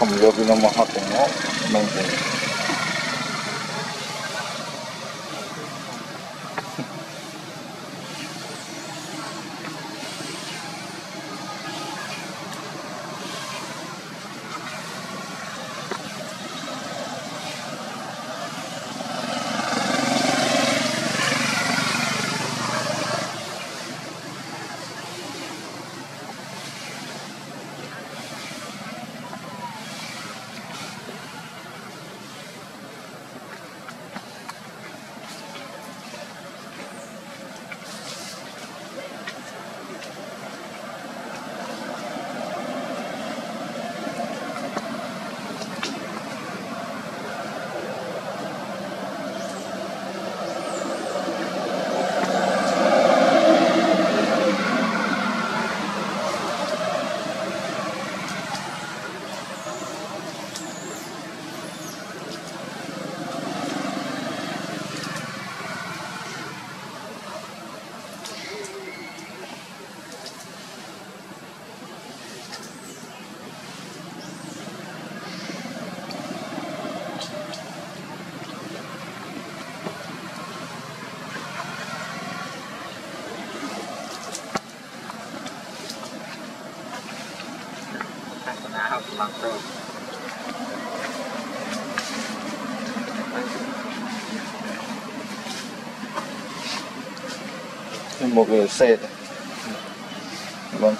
この呼びのマハテンをメ out of my throat. một người xe vâng